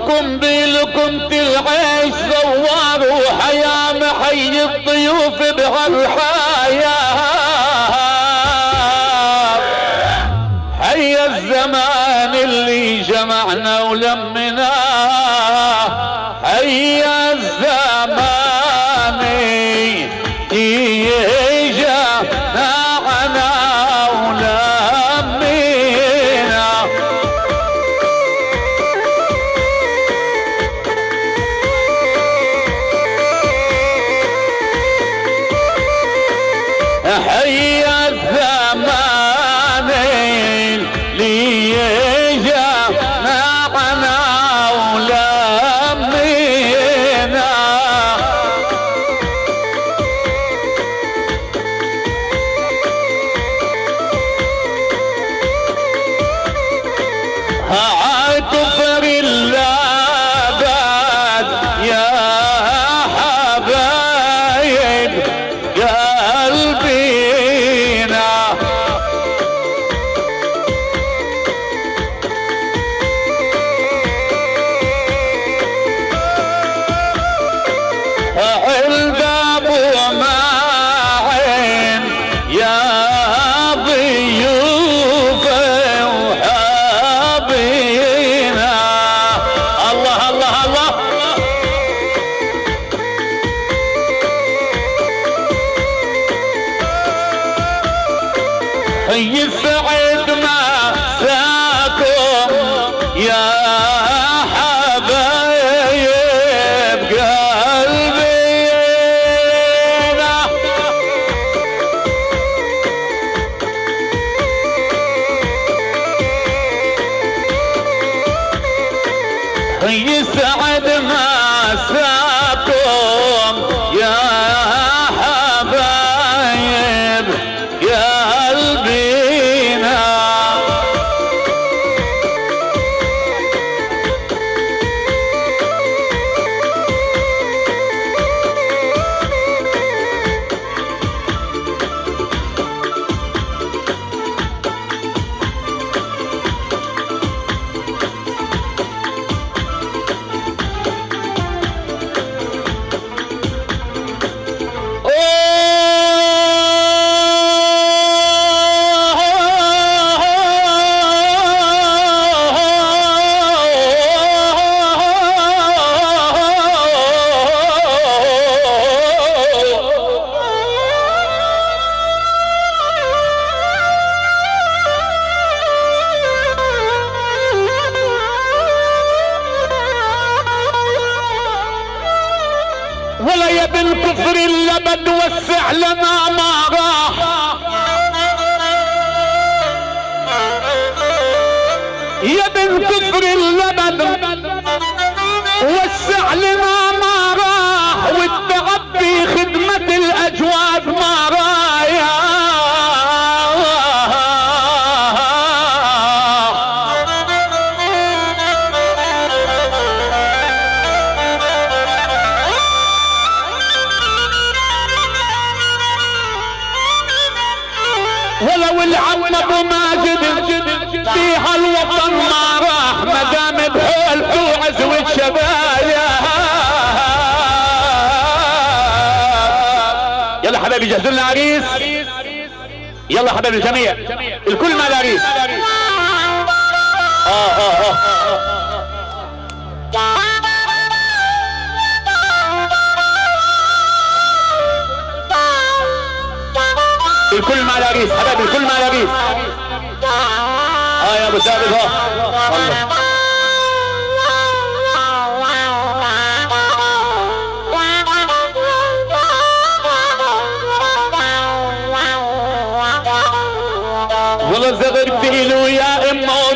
خصمكم بيلكم تلعيش زوار وحياة محي الضيوف بهالحياة. حي الزمان اللي جمعنا ولمنا يسعد ولو العم ابو ماجد في هالوطن ما راح ما دام بحول توعز والشبايا يلا حبايبي جهزوا لنا عريس. يلا حبايبي الجميع. الكل مع العريس. آه آه آه. حبايبي الكل مع العريس آه يا أبو ثابت ها والله. والله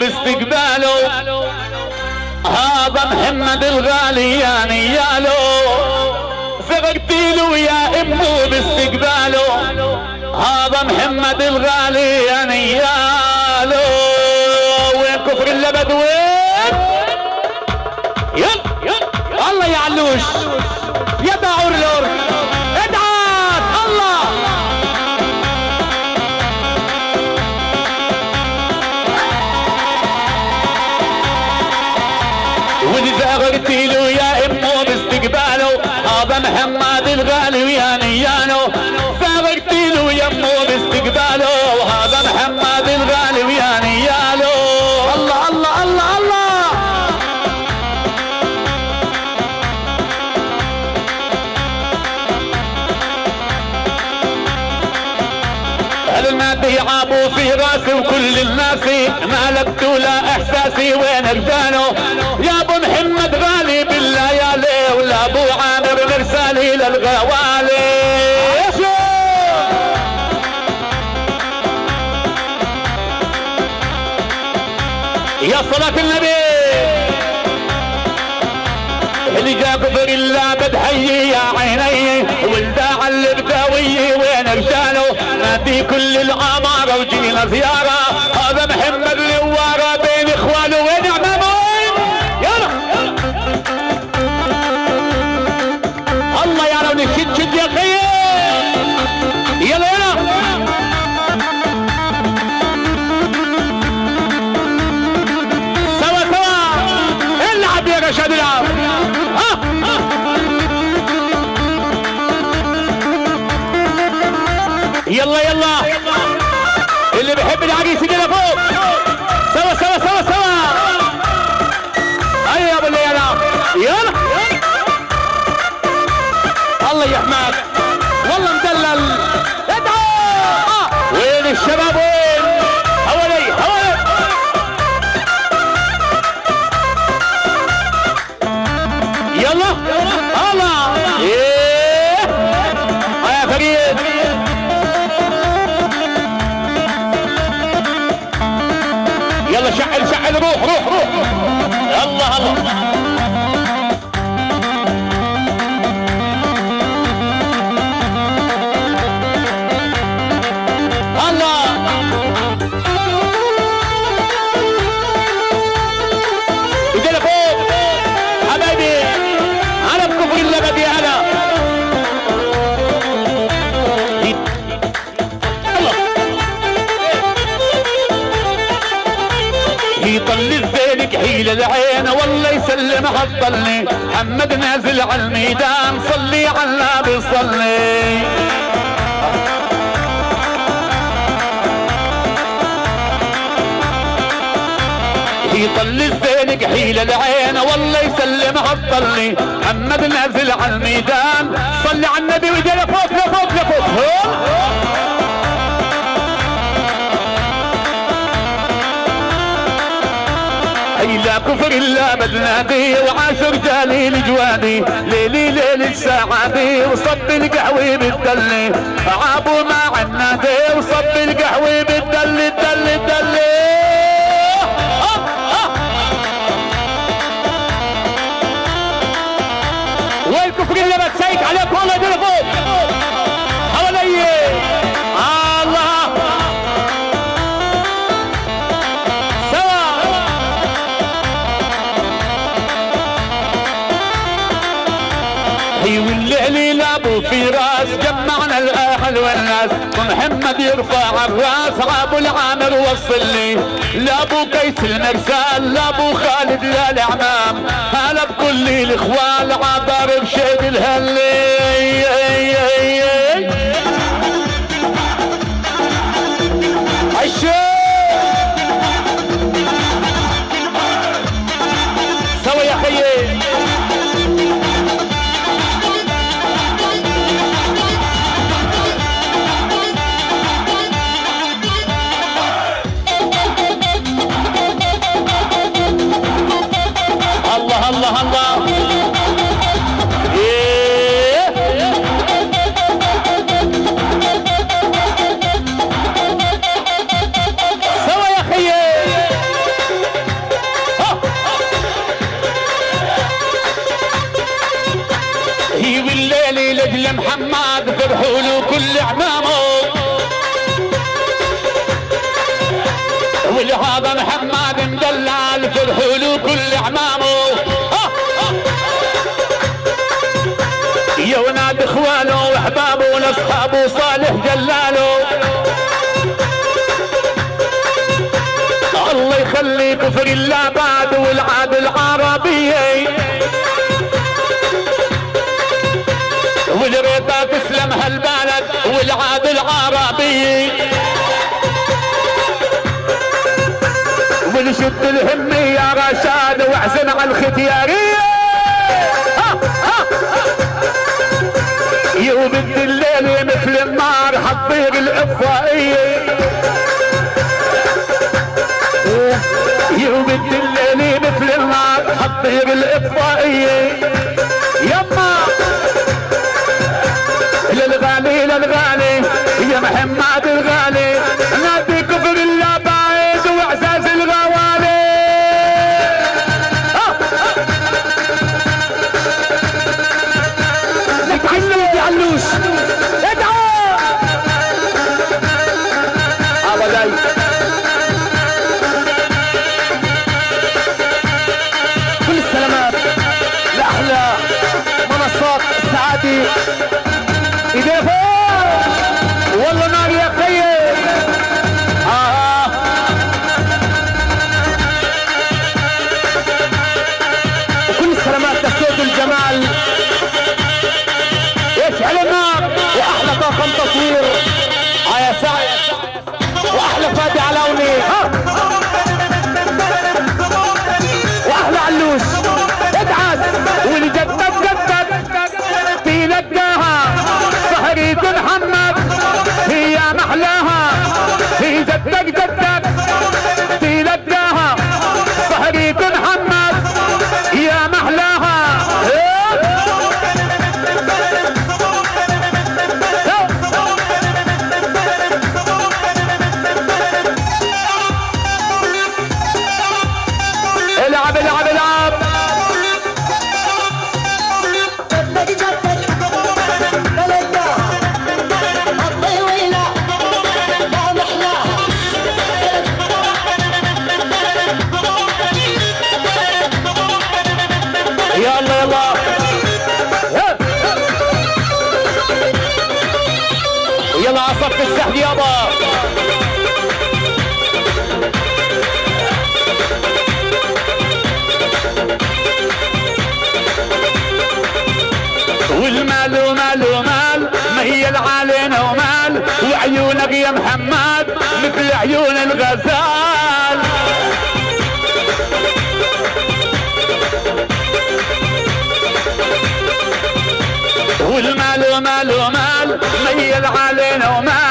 باستقباله. هذا محمد الغالي يا نياله زغرت يا إمه باستقباله. هذا محمد الغالي يا نيالو وين كفر اللبدوي المادي عابوا في راسي وكل الناس مالكت لا إحساسي وين رجاله يا Gracias. يلا شعل شعل روح روح روح. الله الله والله يسلم حطلني محمد نازل على الميدان صلي على النبي صلي. يطل الزينك حيل العين والله يسلم حطلني محمد نازل على الميدان صلي على النبي وايديه لفوق لفوق لفوق. لا كفر إلا بدنادي وعاشر جالي الجوادي ليلي ليل السعادي وصب القهوي بالدلي. عابوا مع النادي وصب القهوي بالدلي الدلي الدلي ومحمد يرفع الراس عابو العامر وصل لي. لابو قيس المرسال لابو خالد لا الأعمام. هلا بكل الإخوان عبر بشيد الهلي. لاجل محمد فرحوا له كل عمامه. ولهذا محمد مدلل فرحوا له كل عمامه. يا وناد إخوانه وأحبابه لاصحابه صالح جلاله. الله يخلي كفر الله بعد والعاد هالبلد والعاب العربي ونشد الهم يا رشاد واحزن على الختيارية. يوم الليل مثل النار حطير الإطفائية يوم الليل مثل النار حطير الإطفائية يا يا محمد مثل عيون الغزال. والمال ومال ومال ميل علينا ومال.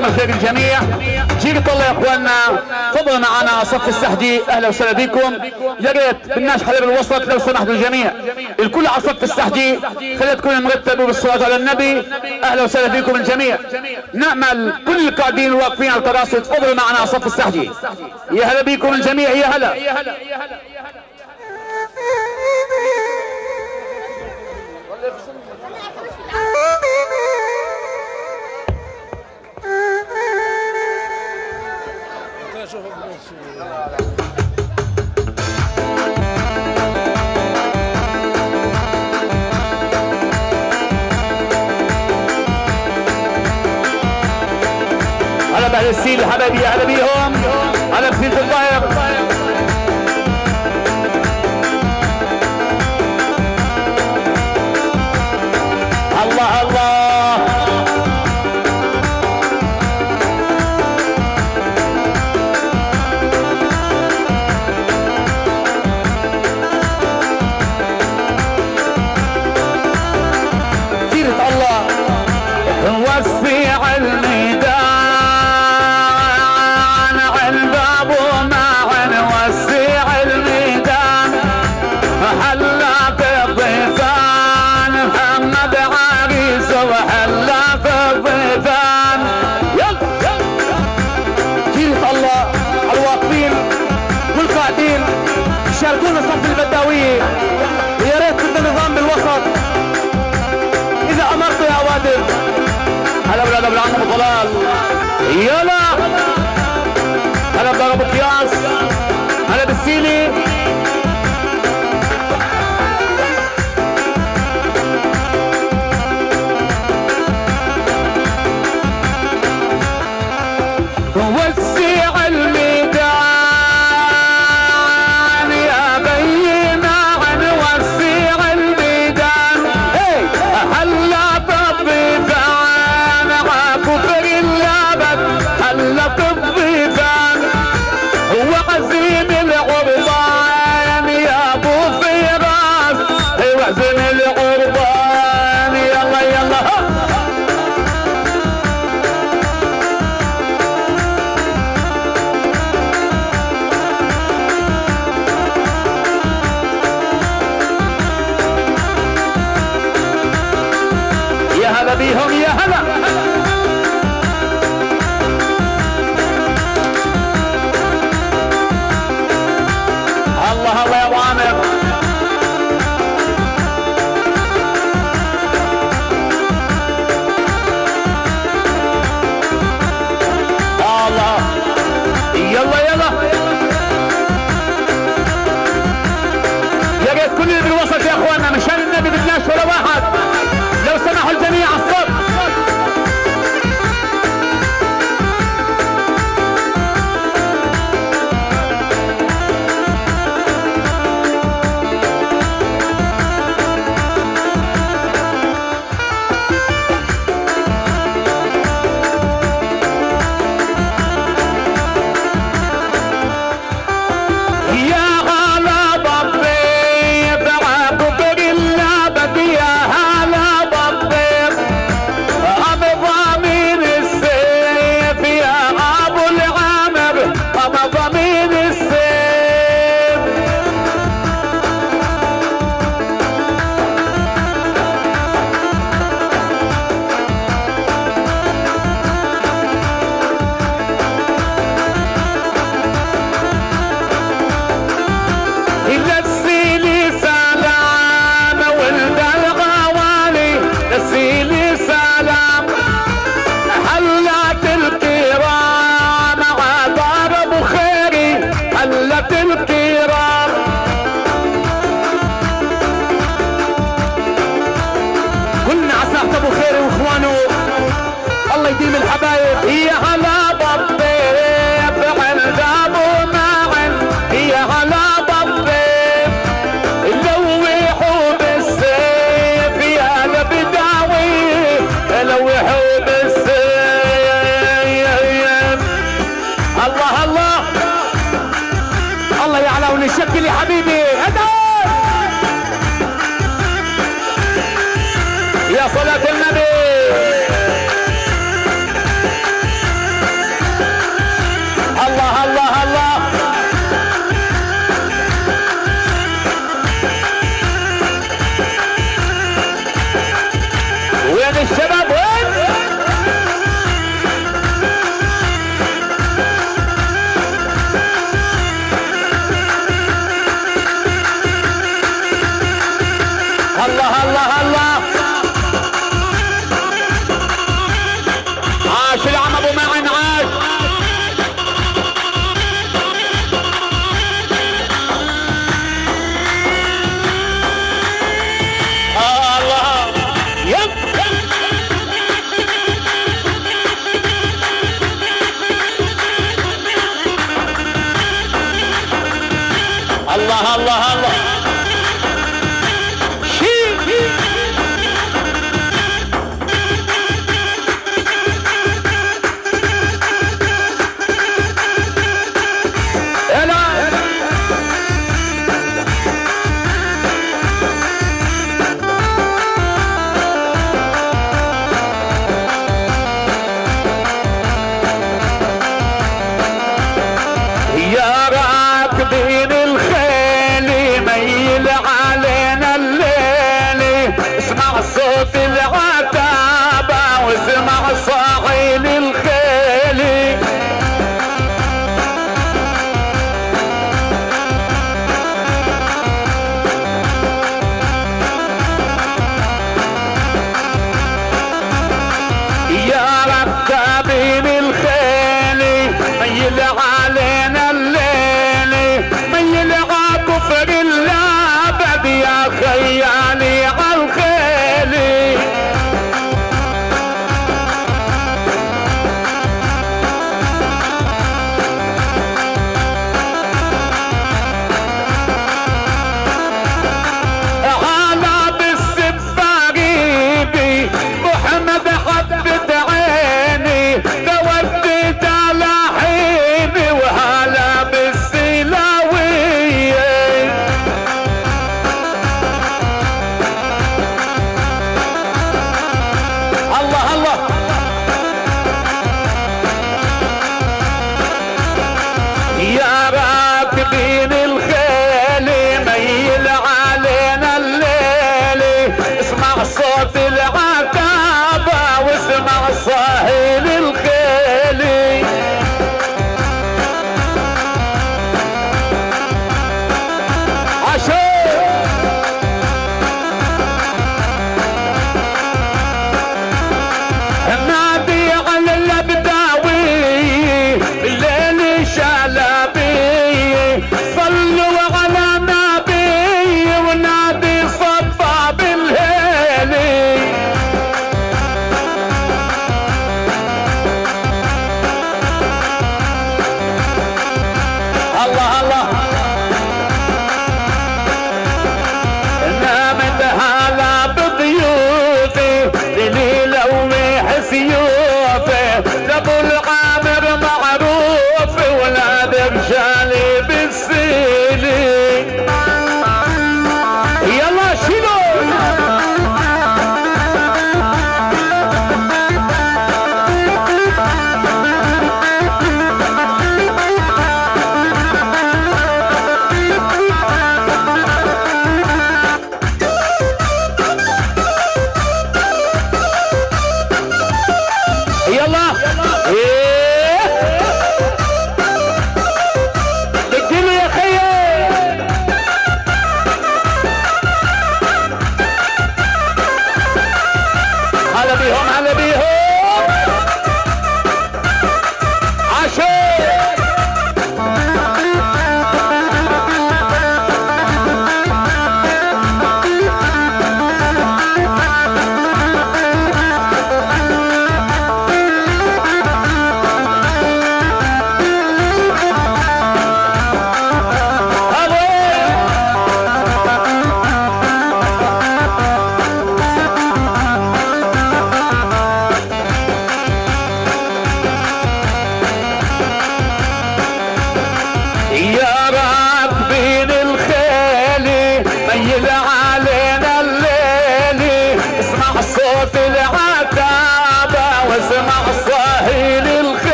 يمسيكم الخير الجميع. جيل طلع يا إخواننا. تفضلوا معنا صف السحدي. أهلا وسهلا بكم. يا ريت بالناس حلب الوسط لو سمحتوا الجميع. الكل على صف السحدي. خلينا تكون مرتب بالصلاة على النبي. أهلا وسهلا بكم الجميع. نأمل كل القاعدين الواقفين على الكراسي تفضلوا معنا صف السحدي. يا هلا بكم الجميع. يا هلا.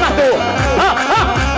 Matou! Ah, ah!